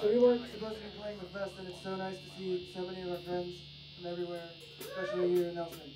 So we weren't supposed to be playing the fest, and it's so nice to see so many of our friends from everywhere, especially you in Nelson.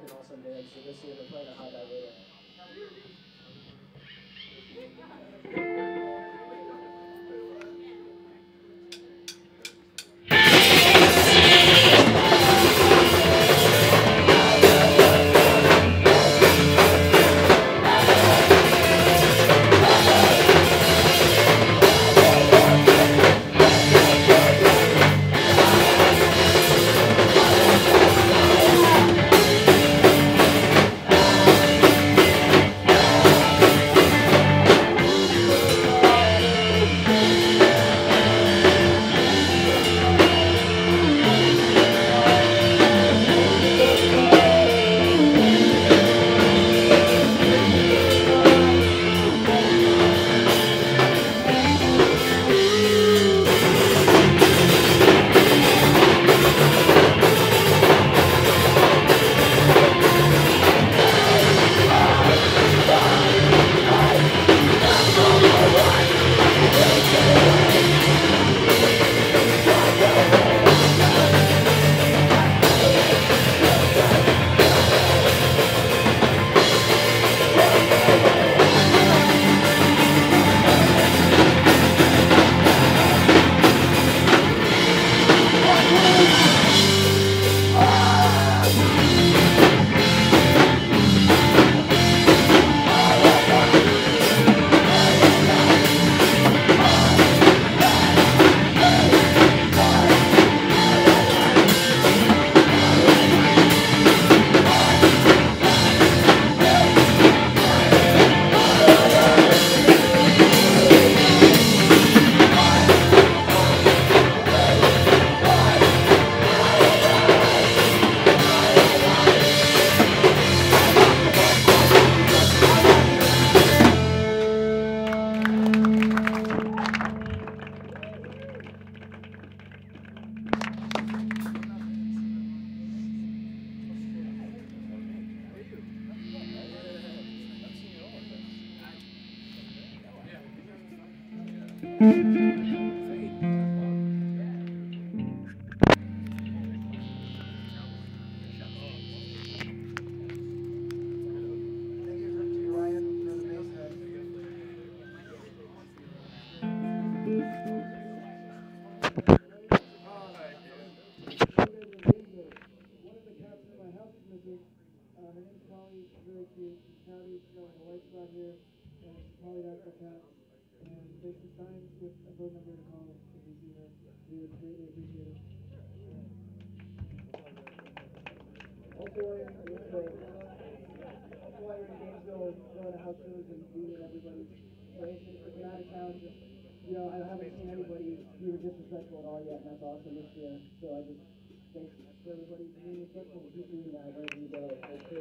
fucking awesome, man. So go see him and play the hideout later. Her name's Polly. Really cute. She's got like a spot here. And cat. House shows and place, and if you're out of town, just, you know, I haven't seen anybody be disrespectful at all yet, and that's awesome this year. So I just thanks for everybody being respectful keep doing that wherever.